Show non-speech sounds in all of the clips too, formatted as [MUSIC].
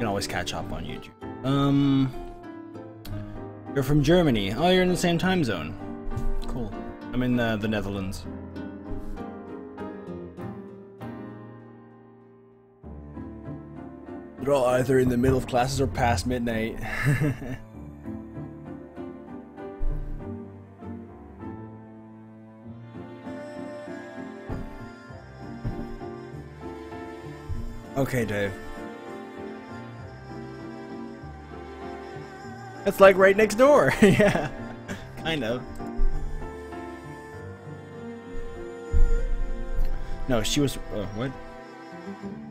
can always catch up on YouTube. Um, you're from Germany. Oh, you're in the same time zone. Cool. I'm in uh, the Netherlands. They're all either in the middle of classes or past midnight. [LAUGHS] okay, Dave. It's like right next door. [LAUGHS] yeah, kind of. No, she was. Uh, what?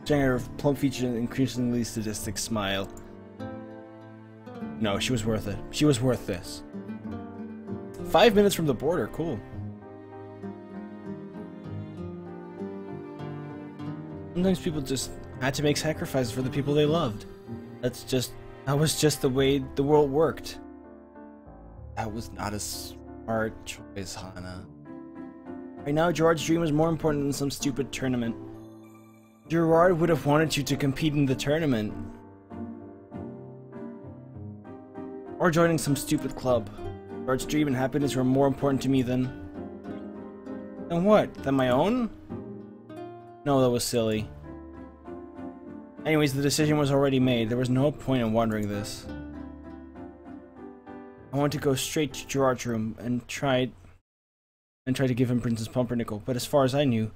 Jenner plump featured an increasingly sadistic smile. No, she was worth it. She was worth this. Five minutes from the border, cool. Sometimes people just had to make sacrifices for the people they loved. That's just that was just the way the world worked. That was not a smart choice, Hana. Right now, Jirard's dream is more important than some stupid tournament. Jirard would have wanted you to compete in the tournament. Or joining some stupid club. Jirard's dream and happiness were more important to me than... Than what? Than my own? No, that was silly. Anyways, the decision was already made. There was no point in wondering this. I wanted to go straight to Jirard's room and try and try to give him Princess Pumpernickel, but as far as I knew,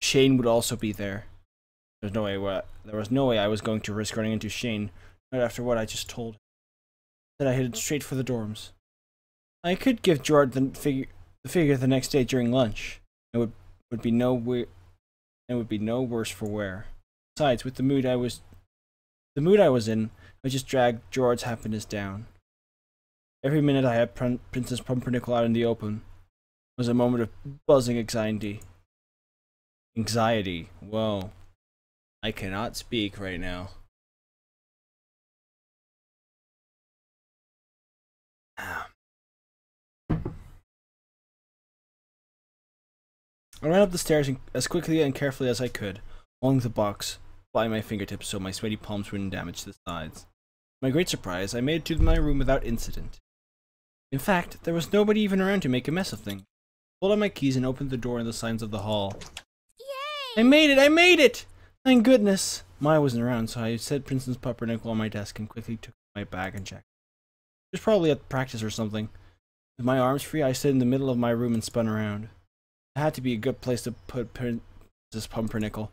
Shane would also be there. There's no way what there was no way I was going to risk running into Shane right after what I just told. That I headed straight for the dorms. I could give Jirard the figure the figure the next day during lunch. It would would be no it would be no worse for wear. Besides, with the mood I was the mood I was in, I just dragged Jirard's happiness down. Every minute I had Prin Princess Pumpernickel out in the open was a moment of buzzing anxiety. Anxiety. Whoa. I cannot speak right now. Ah. I ran up the stairs as quickly and carefully as I could, holding the box by my fingertips so my sweaty palms wouldn't damage the sides. To my great surprise, I made it to my room without incident. In fact, there was nobody even around to make a mess of things. I pulled out my keys and opened the door in the signs of the hall. Yay! I made it! I made it! Thank goodness! Maya wasn't around, so I set Princess Pumpernickel on my desk and quickly took my bag and checked. She was probably at practice or something. With my arms free, I stood in the middle of my room and spun around. It had to be a good place to put Princess Pumpernickel.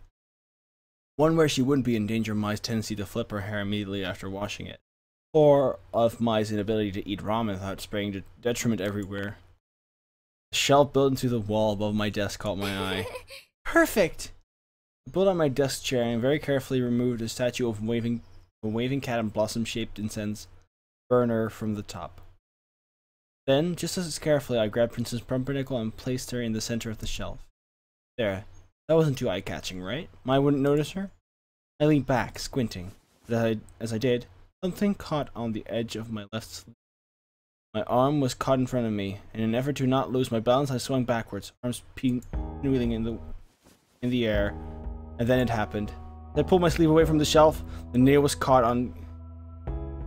One where she wouldn't be in danger of Mai's tendency to flip her hair immediately after washing it, or of Mai's inability to eat ramen without spraying detriment everywhere. The shelf built into the wall above my desk caught my eye. [LAUGHS] Perfect! I pulled out my desk chair and very carefully removed a statue of a waving, a waving cat and blossom-shaped incense burner from the top. Then, just as carefully, I grabbed Princess Pumpernickel and placed her in the center of the shelf. There, that wasn't too eye-catching, right? I wouldn't notice her? I leaned back, squinting. As I, as I did, something caught on the edge of my left sleeve. My arm was caught in front of me. And in an effort to not lose my balance, I swung backwards, arms pinwheeling in the in the air. And then it happened. I pulled my sleeve away from the shelf. The nail was caught on.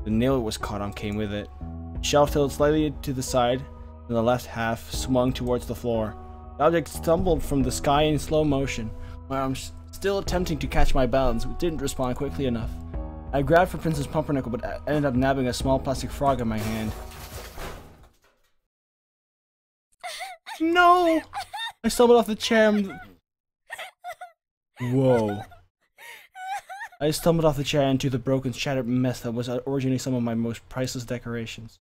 The nail it was caught on came with it. The shelf tilted slightly to the side, and the left half swung towards the floor. The object stumbled from the sky in slow motion. Arms, still attempting to catch my balance, but didn't respond quickly enough. I grabbed for Princess Pumpernickel, but uh, ended up nabbing a small plastic frog in my hand. No! I stumbled off the chair. Whoa. I stumbled off the chair into the broken, shattered mess that was originally some of my most priceless decorations.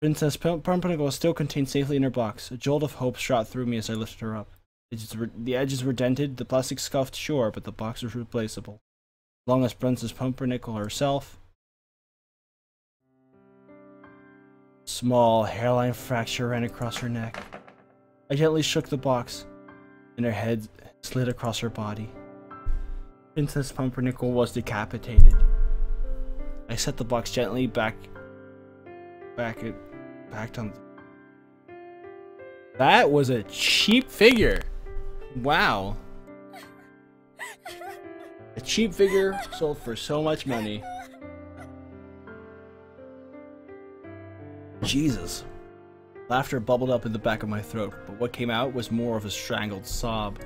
Princess Pumpernickel was still contained safely in her box. A jolt of hope shot through me as I lifted her up. The edges were dented, the plastic scuffed, sure, but the box was replaceable. As long as Princess Pumpernickel herself. Small hairline fracture ran across her neck. I gently shook the box, and her head slid across her body. Princess Pumpernickel was decapitated. I set the box gently back, back it Backed on. That was a cheap figure. Wow. A cheap figure sold for so much money. Jesus. Laughter bubbled up in the back of my throat, but what came out was more of a strangled sob.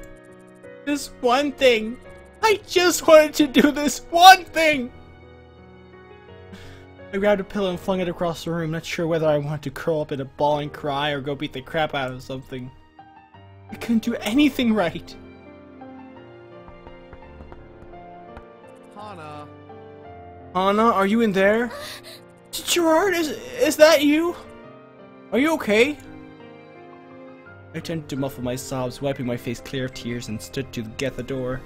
This one thing! I just wanted to do this one thing! I grabbed a pillow and flung it across the room, not sure whether I wanted to curl up in a ball and cry or go beat the crap out of something. I couldn't do anything right. Hana. Anna, are you in there? Jirard, is is that you? Are you okay? I turned to muffle my sobs, wiping my face clear of tears, and stood to get the door.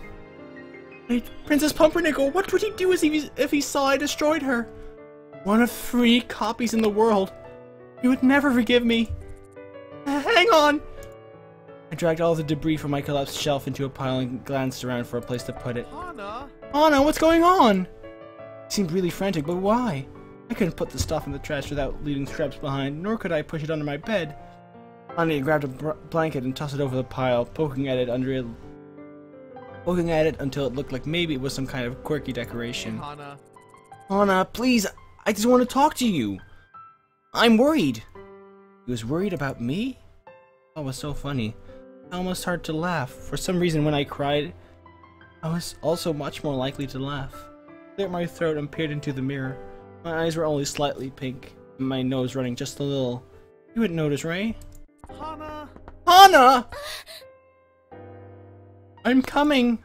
Wait, Princess Pumpernickel, what would he do if he, if he saw I destroyed her? One of three copies in the world. He would never forgive me. Uh, hang on! I dragged all the debris from my collapsed shelf into a pile and glanced around for a place to put it. Hana. Anna, what's going on? He seemed really frantic, but why? I couldn't put the stuff in the trash without leaving scraps behind, nor could I push it under my bed. Finally, I grabbed a blanket and tossed it over the pile, poking at it under it, poking at it until it looked like maybe it was some kind of quirky decoration. Hana. Anna, please, I just want to talk to you. I'm worried. He was worried about me? That was so funny. I Almost hard to laugh. For some reason, when I cried, I was also much more likely to laugh. I cleared my throat and peered into the mirror. My eyes were only slightly pink, and my nose running just a little. You wouldn't notice, right? Hana. Anna! I'm coming!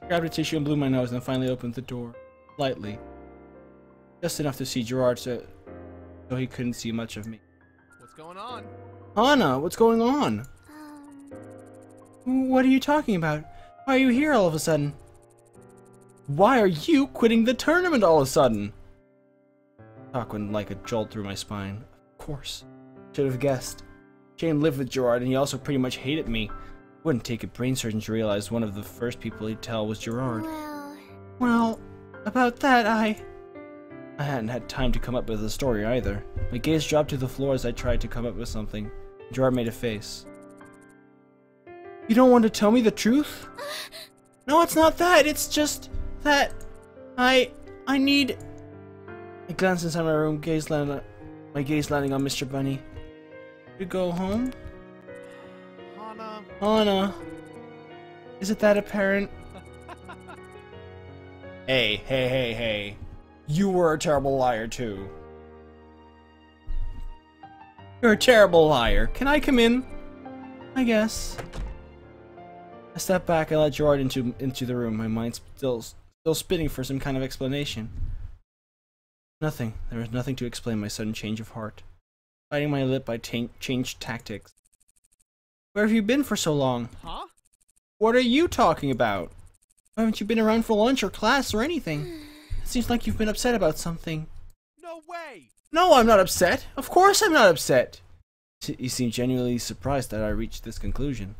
I grabbed a tissue and blew my nose and finally opened the door. Lightly. Just enough to see Jirard so, so he couldn't see much of me. What's going on? Anna, what's going on? Um, what are you talking about? Why are you here all of a sudden? Why are you quitting the tournament all of a sudden? Talk went like a jolt through my spine. Of course. Should have guessed. Shane lived with Jirard and he also pretty much hated me. Wouldn't take a brain surgeon to realize one of the first people he'd tell was Jirard. Well, Well, about that, I... I hadn't had time to come up with a story either. My gaze dropped to the floor as I tried to come up with something. Jirard made a face. You don't want to tell me the truth? No, it's not that. It's just that I I need. I glanced inside my room, gaze landing, my gaze landing on Mr. Bunny. You go home, Hana. Anna. Is it that apparent? [LAUGHS] hey, hey, hey, hey! You were a terrible liar too. You're a terrible liar. Can I come in? I guess. I step back and let Jirard into into the room, my mind still still spinning for some kind of explanation. Nothing. There was nothing to explain my sudden change of heart. Biting my lip, I changed tactics. Where have you been for so long? Huh? What are you talking about? Why haven't you been around for lunch or class or anything? [SIGHS] [SIGHS] It seems like you've been upset about something. No way. No, I'm not upset. Of course I'm not upset. S- You seem genuinely surprised that I reached this conclusion.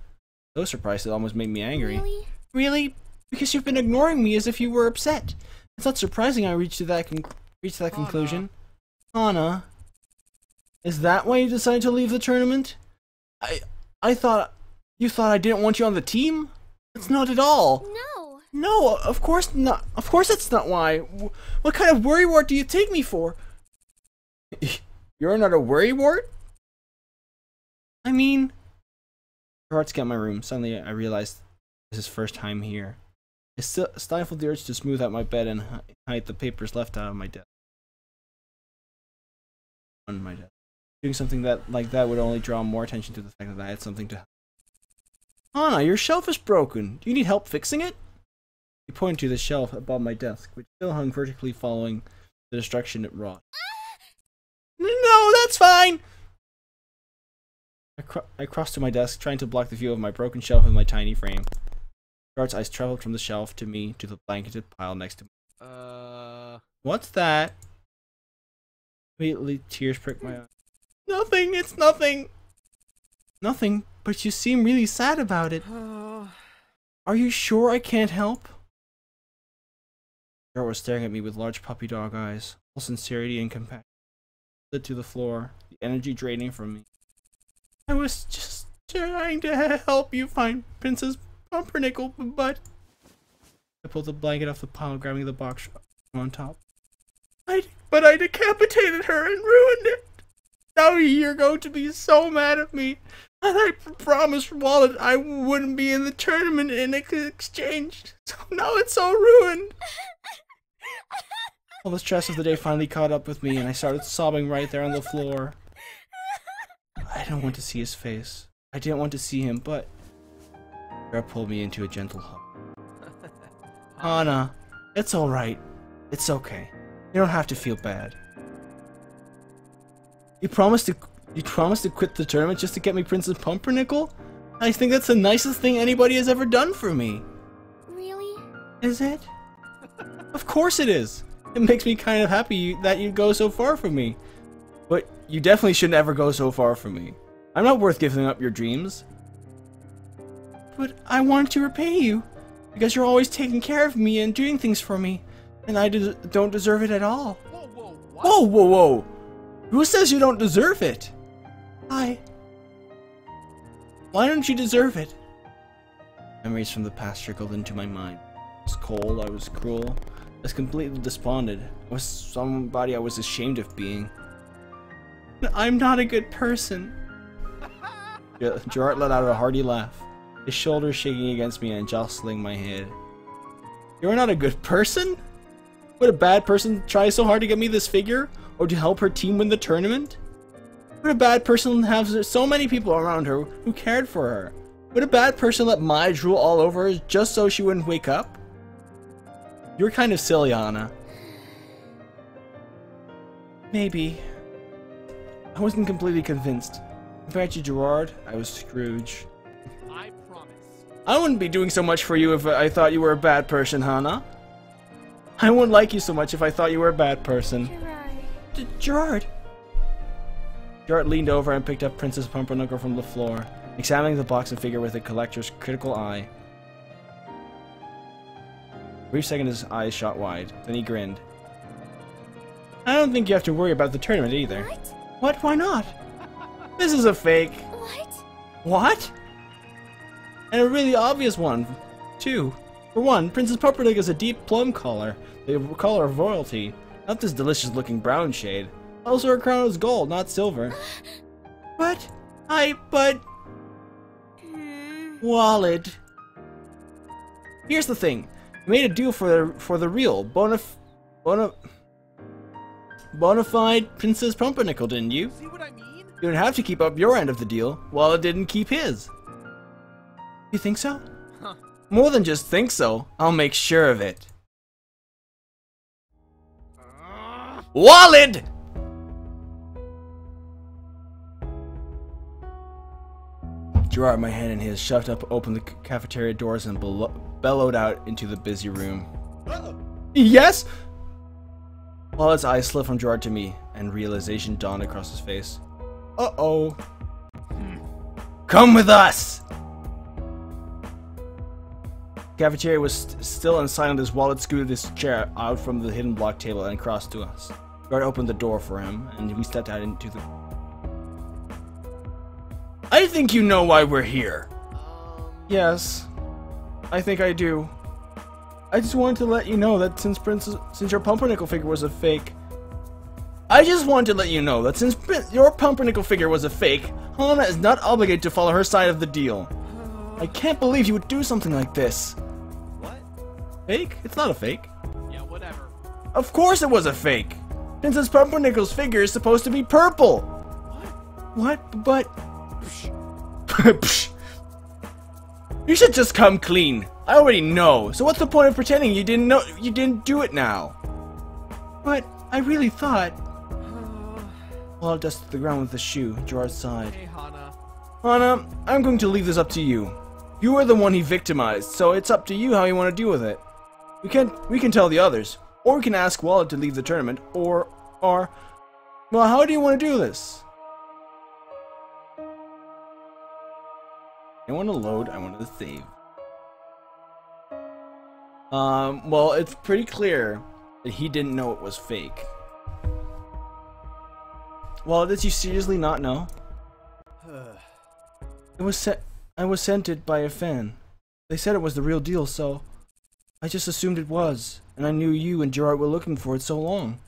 So surprised it almost made me angry. really? Really? Because you've been ignoring me as if you were upset. It's not surprising I reached that con- reached that Anna. conclusion. Anna, is that why you decided to leave the tournament? I I thought you thought I didn't want you on the team. It's not at all. No. No, of course not. Of course that's not why. What kind of worrywart do you take me for? [LAUGHS] You're not a worrywart? I mean, Jirard's got my room. Suddenly, I realized this is his first time here. I sti- stifled the urge to smooth out my bed and hide the papers left out of my desk. On my desk. Doing something that like that would only draw more attention to the fact that I had something to. Anna, your shelf is broken. Do you need help fixing it? He pointed to the shelf above my desk, which still hung vertically following the destruction it wrought. No, that's fine! I, cro- I crossed to my desk, trying to block the view of my broken shelf with my tiny frame. Jirard's eyes traveled from the shelf to me to the blanketed pile next to me. Uh. What's that? Immediately, tears pricked my eyes. Nothing, it's nothing! Nothing, but you seem really sad about it. [SIGHS] Are you sure I can't help? Jirard was staring at me with large puppy dog eyes, all sincerity and compassion. I slid to the floor, the energy draining from me. I was just trying to help you find Princess Pumpernickel, but I pulled the blanket off the pile, grabbing the box on top. I, but I decapitated her and ruined it. Now you're going to be so mad at me. And I promised Wallet I wouldn't be in the tournament in exchange. So now it's all ruined. [LAUGHS] All the stress of the day finally caught up with me, and I started sobbing right there on the floor. I didn't want to see his face. I didn't want to see him, but Jirard pulled me into a gentle hug. Anna, it's alright. It's okay. You don't have to feel bad. You promised to you promised to quit the tournament just to get me Princess Pumpernickel? I think that's the nicest thing anybody has ever done for me. Really? Is it? Of course it is. It makes me kind of happy that you go so far for me. But you definitely shouldn't ever go so far for me. I'm not worth giving up your dreams. But I wanted to repay you. Because you're always taking care of me and doing things for me. And I des- don't deserve it at all. Whoa, whoa. Whoa, whoa, whoa! Who says you don't deserve it? I. Why don't you deserve it? Memories from the past trickled into my mind. I was cold, I was cruel, was completely despondent. I was somebody I was ashamed of being. I'm not a good person. [LAUGHS] Ger- Jirard let out a hearty laugh, his shoulders shaking against me and jostling my head. You're not a good person? Would a bad person try so hard to get me this figure? Or to help her team win the tournament? Would a bad person have so many people around her who cared for her? Would a bad person let my drool all over her just so she wouldn't wake up? You're kind of silly, Anna. Maybe. I wasn't completely convinced. Compared to Jirard, I was Scrooge. I promise. I wouldn't be doing so much for you if I thought you were a bad person, Hannah. I wouldn't like you so much if I thought you were a bad person. Jirard. D- Jirard! Jirard leaned over and picked up Princess Pumpernickel from the floor, examining the box and figure with a collector's critical eye. Brief second, his eyes shot wide. Then he grinned. I don't think you have to worry about the tournament either. What? What? Why not? This is a fake. What? What? And a really obvious one, too. For one, Princess Pumpernickel is a deep plum color, the color of royalty, not this delicious-looking brown shade. Also, her crown is gold, not silver. [GASPS] But I, but Hmm. Wallet. Here's the thing: you made a deal for the for the real bonaf bona bona fide Princess Pumpernickel, didn't you? See what I mean? You would have to keep up your end of the deal, while it didn't keep his. You think so? Huh. More than just think so, I'll make sure of it. Ah. Wallet! Jirard, my hand in his, shoved up open the cafeteria doors and bellowed out into the busy room. Yes? Wallet's eyes slid from Jirard to me, and realization dawned across his face. Uh-oh. Hmm. Come with us! Cafeteria was st- still and silent as Wallet scooted his chair out from the hidden block table and crossed to us. Guard opened the door for him, and we stepped out into the. I think you know why we're here. Um, Yes, I think I do. I just wanted to let you know that since Princess, since your Pumpernickel figure was a fake, I just wanted to let you know that since your Pumpernickel figure was a fake, Hana is not obligated to follow her side of the deal. I can't believe you would do something like this. what? Fake? It's not a fake. Yeah, whatever. Of course it was a fake. Princess Pumpernickel's figure is supposed to be purple. What? What? But. [LAUGHS] Psh. you should just come clean. I already know. So what's the point of pretending you didn't know? You didn't do it now. But I really thought. [SIGHS] Walt dusted the ground with a shoe. Jirard sighed. hey, Hana. Anna, I'm going to leave this up to you. You are the one he victimized, so it's up to you how you want to deal with it. We can we can tell the others, or we can ask Wallet to leave the tournament, or or well, how do you want to do this? I want to load. I want to save. Um. Well, it's pretty clear that he didn't know it was fake. Well, did you seriously not know? [SIGHS] It was sent. I was sent it by a fan. They said it was the real deal, so I just assumed it was, and I knew you and Jirard were looking for it so long.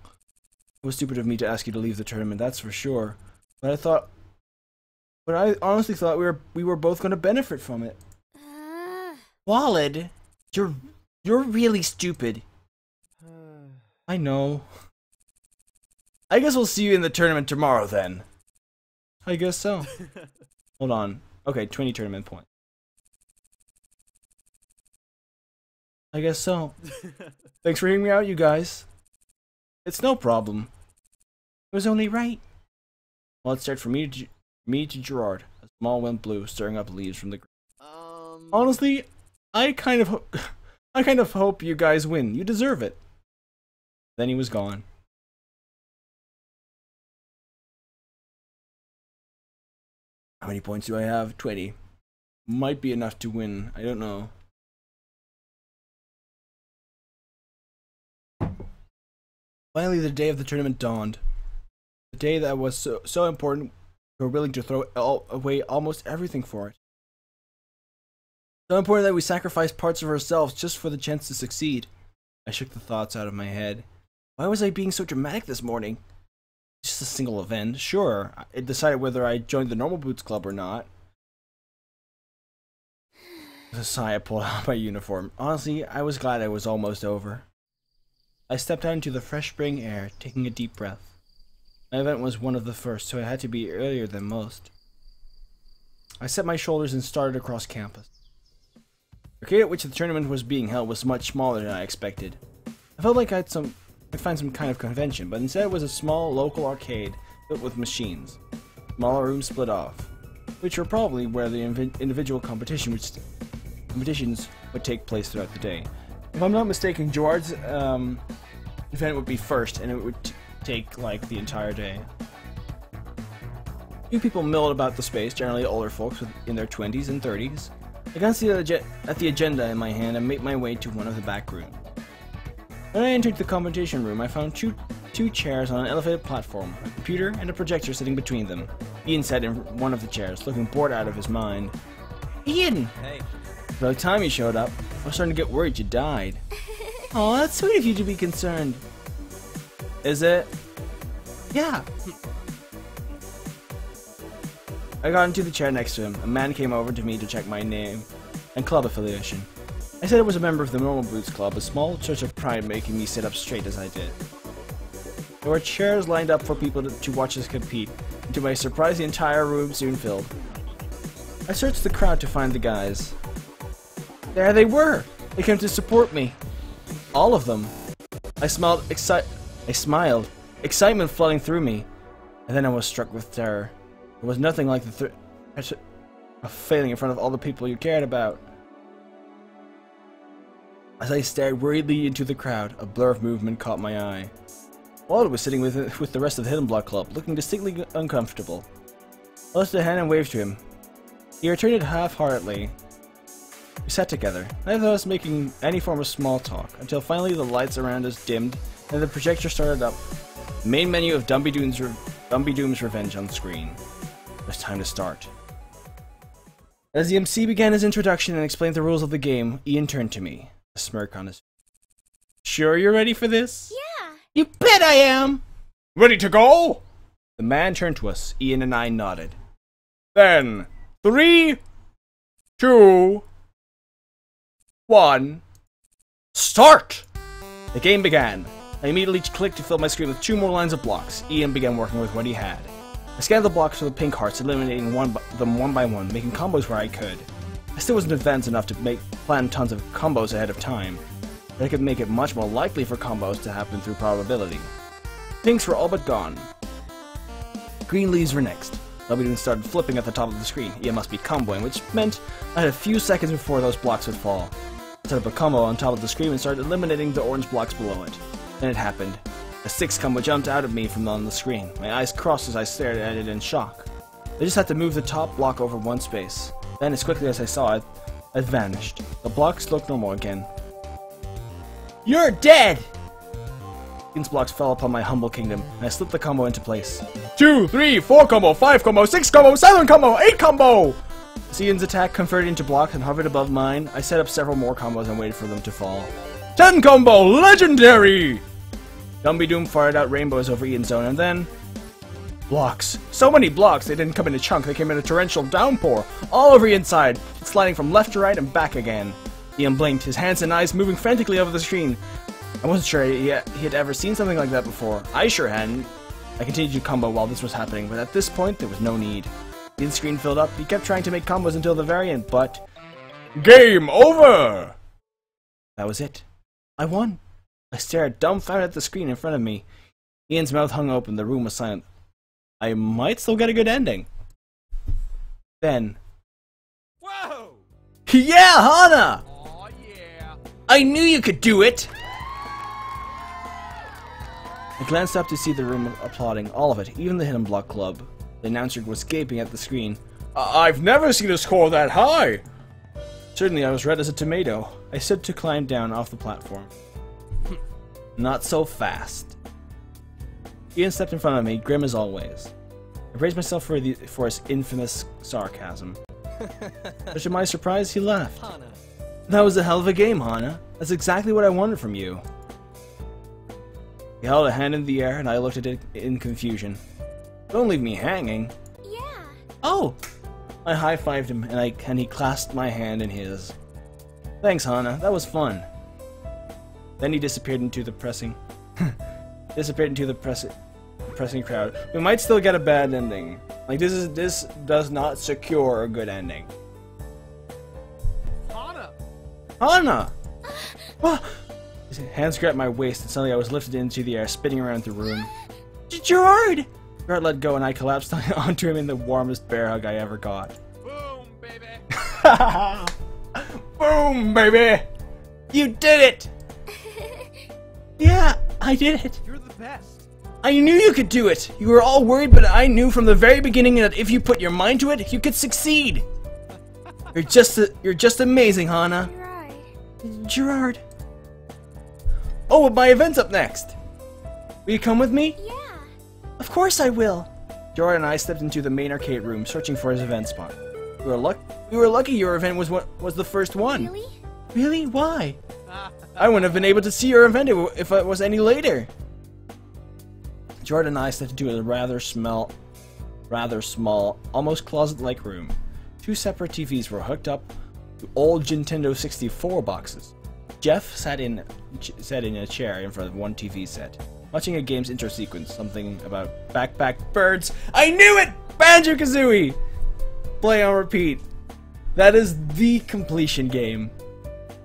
It was stupid of me to ask you to leave the tournament, that's for sure. But I thought, but I honestly thought we were we were both going to benefit from it. Uh, [SIGHS] Walid, you're you're really stupid. [SIGHS] I know. I guess we'll see you in the tournament tomorrow then. I guess so. [LAUGHS] Hold on. Okay, 20 tournament points. I guess so. [LAUGHS] Thanks for hearing me out, you guys. It's no problem. It was only right. Well, let's start from me to, G- me to Jirard. A small wind blew, stirring up leaves from the Um. Honestly, I kind of, ho- [LAUGHS] I kind of hope you guys win. You deserve it. Then he was gone. How many points do I have? Twenty. Might be enough to win. I don't know. Finally, the day of the tournament dawned. The day that was so, so important, we were willing to throw away almost everything for it. So important that we sacrifice parts of ourselves just for the chance to succeed. I shook the thoughts out of my head. Why was I being so dramatic this morning? Just a single event, sure. I decided whether I joined the normal boots club or not. With a sigh, I pulled [LAUGHS] out my uniform. Honestly, I was glad I was almost over. I stepped out into the fresh spring air, taking a deep breath. My event was one of the first, so I had to be earlier than most. I set my shoulders and started across campus. The arcade at which the tournament was being held was much smaller than I expected. I felt like I'd some I'd find some kind of convention, but instead it was a small local arcade built with machines. Smaller rooms split off, which were probably where the individual competition competitions would take place throughout the day. If I'm not mistaken, Jirard's um, event would be first, and it would take like the entire day. Few people milled about the space, generally older folks in their 20s and 30s. I glanced at the, ag- at the agenda in my hand and made my way to one of the back rooms. When I entered the competition room, I found two, two chairs on an elevated platform, a computer and a projector sitting between them. Ian sat in one of the chairs, looking bored out of his mind. Ian! Hey. By the time you showed up, I was starting to get worried you died. [LAUGHS] Oh, that's sweet of you to be concerned. Is it? Yeah. I got into the chair next to him. A man came over to me to check my name and club affiliation. I said I was a member of the Normal Boots Club, a small church of pride making me sit up straight as I did. There were chairs lined up for people to, to watch us compete, and to my surprise, the entire room soon filled. I searched the crowd to find the guys. There they were! They came to support me. All of them. I smiled exci- I smiled, excitement flooding through me, and then I was struck with terror. There was nothing like the threat of failing in front of all the people you cared about. As I stared worriedly into the crowd, a blur of movement caught my eye. Waldo was sitting with, with the rest of the Hidden Block Club, looking distinctly uncomfortable. I lifted a hand and waved to him. He returned it half-heartedly. We sat together, neither of us making any form of small talk, until finally the lights around us dimmed and the projector started up. Main menu of Dumby Doom's, Re- Dumby Doom's Revenge on screen. It was time to start. As the MC began his introduction and explained the rules of the game, Ian turned to me, a smirk on his face. Sure you're ready for this? yeah. You bet I am! Ready to go? The man turned to us. Ian and I nodded. Then, three, two, one, start! The game began. I immediately clicked to fill my screen with two more lines of blocks. Ian began working with what he had. I scanned the blocks for the pink hearts, eliminating one them one by one, making combos where I could. I still wasn't advanced enough to make plan tons of combos ahead of time, but I could make it much more likely for combos to happen through probability. Pinks were all but gone. Green leaves were next. Everything started flipping at the top of the screen. It must be comboing, which meant I had a few seconds before those blocks would fall. I set up a combo on top of the screen and started eliminating the orange blocks below it. Then it happened. A six combo jumped out at me from on the screen. My eyes crossed as I stared at it in shock. I just had to move the top block over one space. Then, as quickly as I saw it, it vanished. The blocks looked normal again. You're dead! Ian's blocks fell upon my humble kingdom, and I slipped the combo into place. Two, three, four combo, five combo, six combo, seven combo, eight combo! As Ian's attack converted into blocks and hovered above mine, I set up several more combos and waited for them to fall. 10 combo! Legendary! Gumby Doom fired out rainbows over Ian's zone and then... Blocks. So many blocks, they didn't come in a chunk, they came in a torrential downpour, all over Ian's side, sliding from left to right and back again. Ian blinked, his hands and eyes moving frantically over the screen. I wasn't sure he, he had ever seen something like that before. I sure hadn't. I continued to combo while this was happening, but at this point, there was no need. Ian's screen filled up, he kept trying to make combos until the very end, but... GAME OVER! That was it. I won. I stared dumbfounded at the screen in front of me. Ian's mouth hung open, the room was silent. I might still get a good ending. Then... Whoa! Yeah, Hana! Aw, yeah. I knew you could do it! I glanced up to see the room applauding, all of it, even the Hidden Block Club. The announcer was gaping at the screen. I- I've never seen a score that high! Certainly I was red as a tomato. I stood to climb down off the platform. [LAUGHS] Not so fast. Ian stepped in front of me, grim as always. I braced myself for, the, for his infamous sarcasm. [LAUGHS] But to my surprise, he laughed. Hana. That was a hell of a game, Hana. That's exactly what I wanted from you. He held a hand in the air, and I looked at it in confusion. Don't leave me hanging. Yeah. Oh! I high-fived him, and, I, and he clasped my hand in his. Thanks, Hana. That was fun. Then he disappeared into the pressing... [LAUGHS] disappeared into the press, pressing crowd. We might still get a bad ending. Like, this is this does not secure a good ending. Hana. Anna! [GASPS] Ah! His hands grabbed my waist, and suddenly I was lifted into the air, spinning around the room. [GASPS] Jirard! Jirard let go, and I collapsed [LAUGHS] onto him in the warmest bear hug I ever got. Boom, baby. [LAUGHS] Boom, baby! You did it! [LAUGHS] Yeah, I did it. You're the best. I knew you could do it. You were all worried, but I knew from the very beginning that if you put your mind to it, you could succeed. You're just a, you're just amazing, Hana. Right. Jirard. Oh, my event's up next. Will you come with me? Yeah. Of course I will. Jirard and I stepped into the main arcade room, searching for his event spot. We were luck. We were lucky your event was what was the first one. Really? Really? Why? I wouldn't have been able to see your event if- if it was any later. Jordan and I stepped into a rather small, rather small, almost closet-like room. Two separate TVs were hooked up to old Nintendo 64 boxes. Jeff sat in sat in a chair in front of one TV set, watching a game's intro sequence, something about backpack birds. I knew it! Banjo Kazooie! Play on repeat. That is the completion game.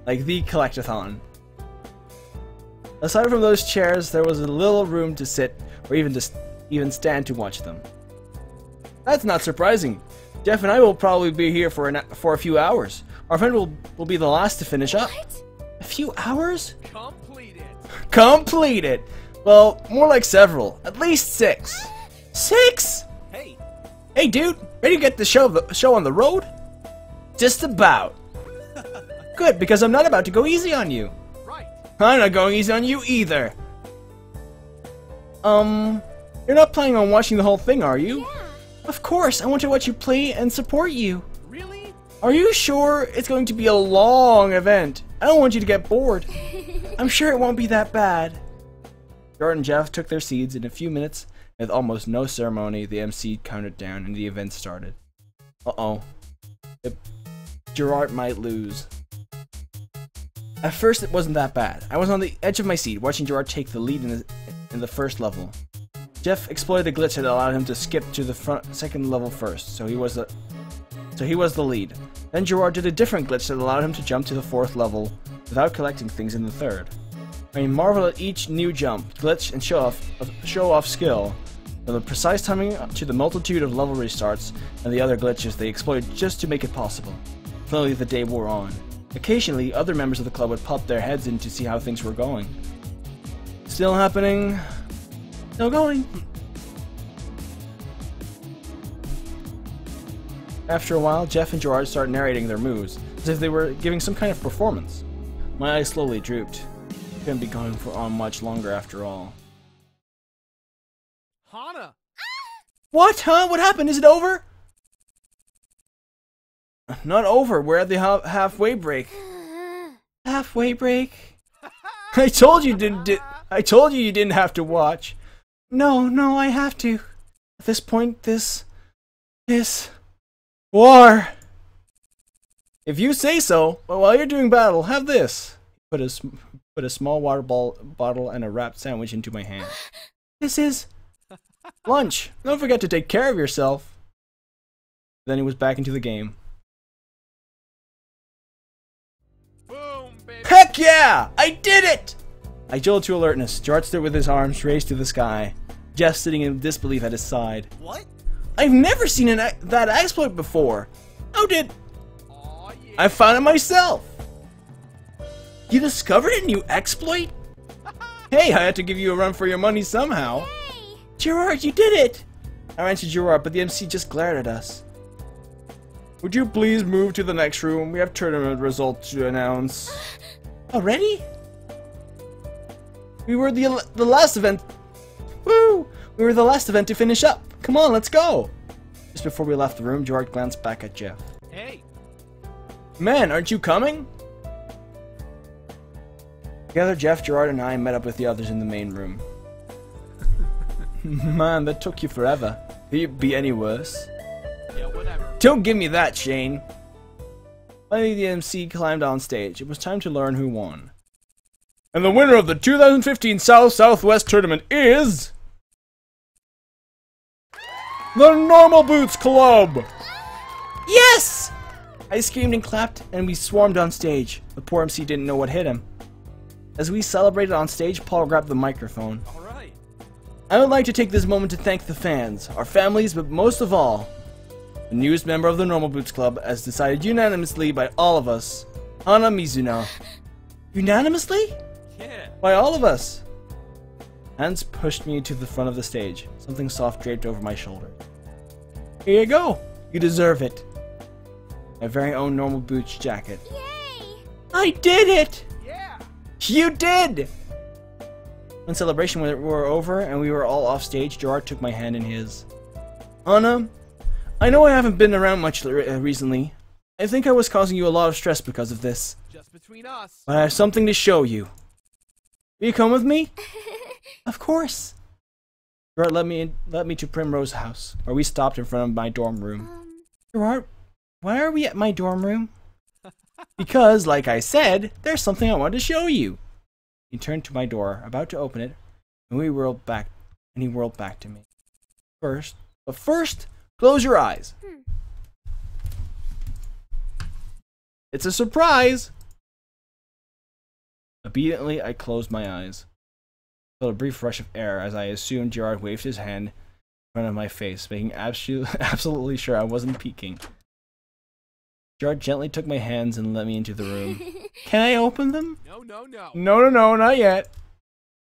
Like the collectathon. Aside from those chairs, there was a little room to sit, or even just even stand to watch them. That's not surprising. Jeff and I will probably be here for an, for a few hours. Our friend will will be the last to finish up. A few hours? Completed. Complete it. Well, more like several. At least six. Six? Hey. Hey, dude, ready to get the show the show on the road? Just about. [LAUGHS] Good, because I'm not about to go easy on you. Right. I'm not going easy on you either. Um, you're not planning on watching the whole thing, are you? Yeah. Of course, I want to watch you play and support you. Really? Are you sure it's going to be a long event? I don't want you to get bored. [LAUGHS] I'm sure it won't be that bad. Jordan and Jeff took their seats in a few minutes. and With almost no ceremony, the MC counted down and the event started. Uh-oh. Jirard might lose. At first, it wasn't that bad. I was on the edge of my seat, watching Jirard take the lead in the, in the first level. Jeff exploited the glitch that allowed him to skip to the front, second level first, so he was the so he was the lead. Then Gerard did a different glitch that allowed him to jump to the fourth level without collecting things in the third. I marvel at each new jump, glitch, and show off show off skill. From the precise timing to the multitude of level restarts and the other glitches they exploited just to make it possible. Slowly the day wore on. Occasionally, other members of the club would pop their heads in to see how things were going. Still happening. Still going. After a while, Jeff and Jirard start narrating their moves, as if they were giving some kind of performance. My eyes slowly drooped. Couldn't be going for on much longer after all. Hana. What? Huh? What happened? Is it over? Not over. We're at the ha- halfway break. Halfway break? [LAUGHS] I told you didn't. Di- I told you you didn't have to watch. No, no, I have to. At this point, this, this, war. If you say so. While you're doing battle, have this. Put a put a small water ball bottle and a wrapped sandwich into my hand. This is [LAUGHS] lunch. Don't forget to take care of yourself. Then he was back into the game. Boom, baby. Heck yeah! I did it! I jolted to alertness. Jirard stood with his arms raised to the sky. Jeff sitting in disbelief at his side. What? I've never seen an, that exploit before. How did... Aw, yeah. I found it myself! You discovered a new exploit? [LAUGHS] Hey, I had to give you a run for your money somehow. Hey! Jirard, you did it! I ran to Jirard, but the MC just glared at us. Would you please move to the next room? We have tournament results to announce. [GASPS] Already? We were the the last event. Woo! We were the last event to finish up. Come on, let's go. Just before we left the room, Jirard glanced back at Jeff. Hey. Man, aren't you coming? Together, Jeff, Jirard, and I met up with the others in the main room. [LAUGHS] Man, that took you forever. Could it be any worse? Yeah, whatever. Don't give me that, Shane. Finally, the MC climbed on stage. It was time to learn who won. And the winner of the 2015 South Southwest tournament is. The Normal Boots Club! Yes! I screamed and clapped, and we swarmed on stage. The poor MC didn't know what hit him. As we celebrated on stage, Paul grabbed the microphone. All right. I would like to take this moment to thank the fans, our families, but most of all, the newest member of the Normal Boots Club, as decided unanimously by all of us, Hana Mizuno. [LAUGHS] Unanimously? Yeah. By all of us! Hans pushed me to the front of the stage, something soft draped over my shoulder. Here you go! You deserve it. My very own Normal Boots jacket. Yay! I did it! Yeah. You did! When celebration were were over and we were all off stage, Jirard took my hand in his. Anna, I know I haven't been around much uh, recently. I think I was causing you a lot of stress because of this, Just between us. but I have something to show you. Will you come with me? [LAUGHS] of course. Jirard led me led me to Primrose House, where we stopped in front of my dorm room. Um, Gerard, why are we at my dorm room? Because, like I said, there's something I want to show you. He turned to my door, about to open it, and we whirled back and he whirled back to me. First, but first, close your eyes. Hmm. It's a surprise. Obediently, I closed my eyes. Felt a brief rush of air as I assumed Jirard waved his hand in front of my face, making [LAUGHS] absolutely sure I wasn't peeking. Jirard gently took my hands and let me into the room. [LAUGHS] Can I open them? No, no, no. No, no, no, not yet.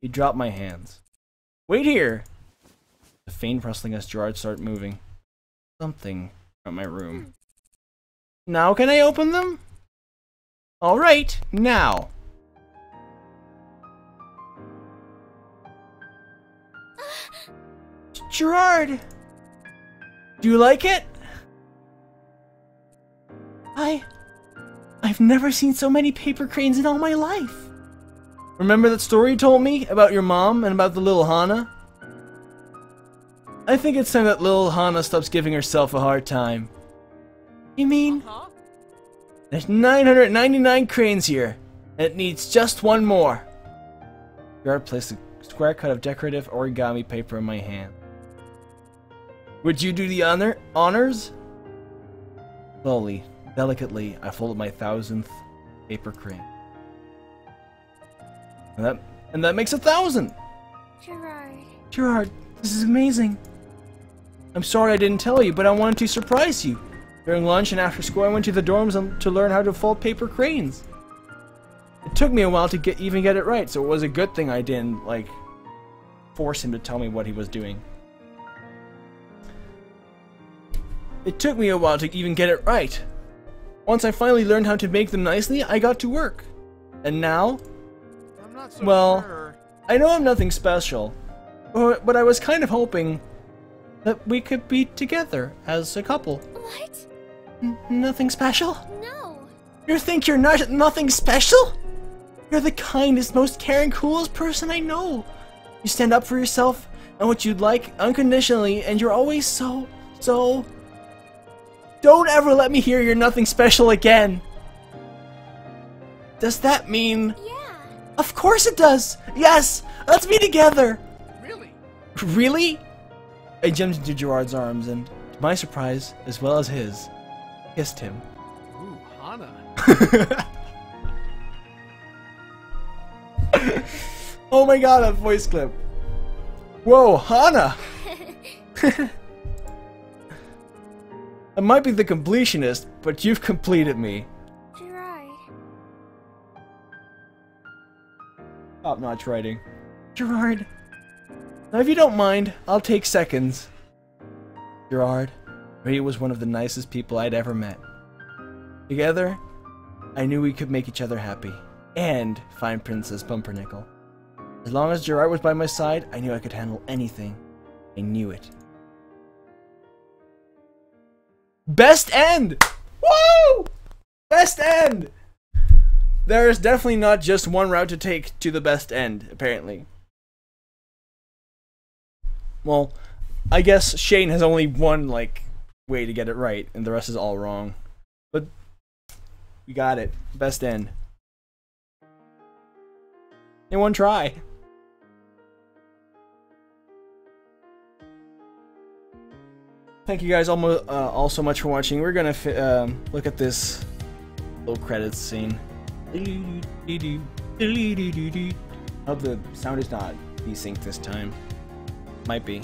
He dropped my hands. Wait here. The faint rustling as Jirard started moving. Something from my room. Now can I open them? All right, now. [GASPS] Jirard, do you like it? I I've never seen so many paper cranes in all my life. Remember that story you told me about your mom and about the little Hana? I think it's time that little Hana stops giving herself a hard time. You mean? Huh? There's 999 cranes here, and it needs just one more. Jirard placed a square cut of decorative origami paper in my hand. Would you do the honor honors? Slowly, delicately, I folded my thousandth paper crane. And that and that makes a thousand! Jirard. Jirard, this is amazing. I'm sorry I didn't tell you, but I wanted to surprise you. During lunch and after school, I went to the dorms to learn how to fold paper cranes. It took me a while to get even get it right, so it was a good thing I didn't like force him to tell me what he was doing. It took me a while to even get it right. Once I finally learned how to make them nicely, I got to work. And now, I'm not so Well- sure. I know I'm nothing special, but, but I was kind of hoping that we could be together as a couple. What? N- nothing special? No. You think you're not nothing special? You're the kindest, most caring, coolest person I know. You stand up for yourself and what you'd like unconditionally, and you're always so, so. Don't ever let me hear you're nothing special again. Does that mean? Yeah. Of course it does. Yes, let's be together. Really? Really? I jumped into Jirard's arms and, to my surprise, as well as his, kissed him. Ooh, Hana. [LAUGHS] oh my god, a voice clip. Whoa, Hana! [LAUGHS] [LAUGHS] I might be the completionist, but you've completed me. Jirard. Top notch writing. Jirard. Now, if you don't mind, I'll take seconds. Jirard, Ray was one of the nicest people I'd ever met. Together, I knew we could make each other happy. And find Princess Pumpernickel. As long as Jirard was by my side, I knew I could handle anything. I knew it. Best end! Woo! Best end! There is definitely not just one route to take to the best end, apparently. Well, I guess Shane has only one, like, way to get it right, and the rest is all wrong. But, we got it. Best end. In one try. Thank you guys almo uh, all so much for watching. We're gonna um, look at this little credits scene. Hope the sound is not desynced this time. Might be.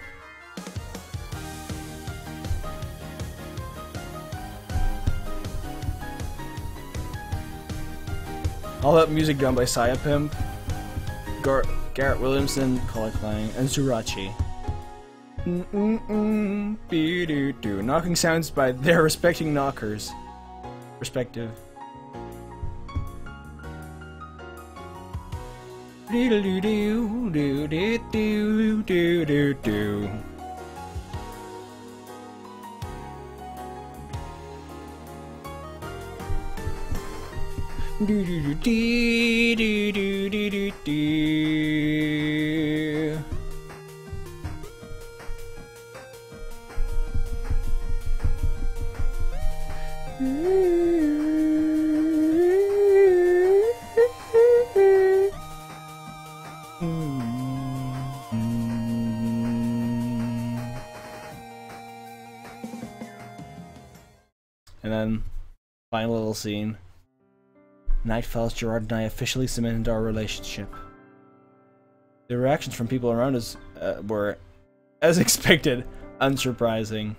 All that music done by Saya Pimp, Gar- Garrett Williamson, Colin Klein, and Zurachi. Mm-mm-mm, be-do-do. Knocking sounds by their respecting knockers. Respective. Do-do-do-do-do-do-do-do-do. Do do do do do do do do. Do do do do do do do do. And then final little scene. Night fell as Jirard and I officially cemented our relationship. The reactions from people around us uh, were, as [LAUGHS] expected, unsurprising.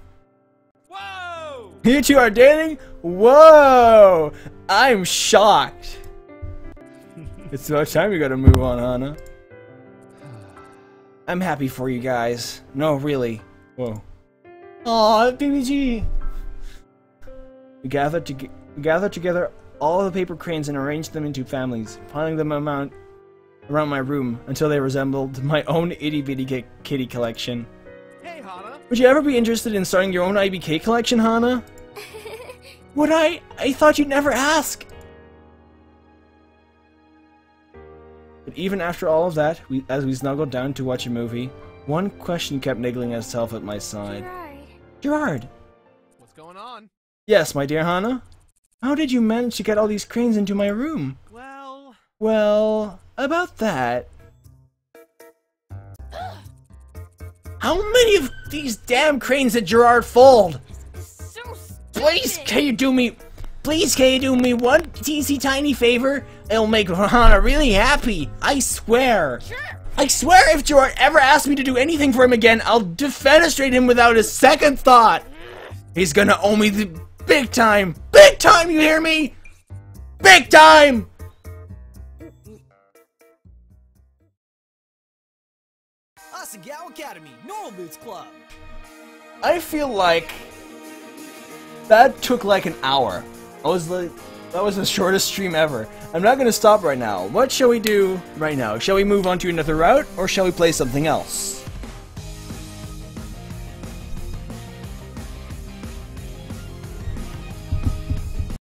Whoa! You two are dating? Whoa! I'm shocked. [LAUGHS] it's about time you gotta move on, Hana. I'm happy for you guys. No, really. Whoa. Aw, BBG. We gathered to we gathered together all the paper cranes and arranged them into families, piling them around, around my room until they resembled my own itty bitty kitty collection. Hey, Hana. Would you ever be interested in starting your own IBK collection, Hana? [LAUGHS] Would I? I thought you'd never ask. But even after all of that, we, as we snuggled down to watch a movie, one question kept niggling itself at my side. Jirard. Jirard. What's going on? Yes, my dear Hana. How did you manage to get all these cranes into my room? Well, Well, about that. [GASPS] How many of these damn cranes did Jirard fold? So Please, can you do me? Please, can you do me one teensy tiny favor It'll make Hana really happy. I swear. Sure. I swear if Jirard ever asks me to do anything for him again, I'll defenestrate him without a second thought. He's gonna owe me the big time. Big time, you hear me? Big time! Asagao Academy, Normal Boots Club. I feel like that took like an hour. I was like, that was the shortest stream ever. I'm not gonna stop right now. What shall we do right now? Shall we move on to another route, or shall we play something else?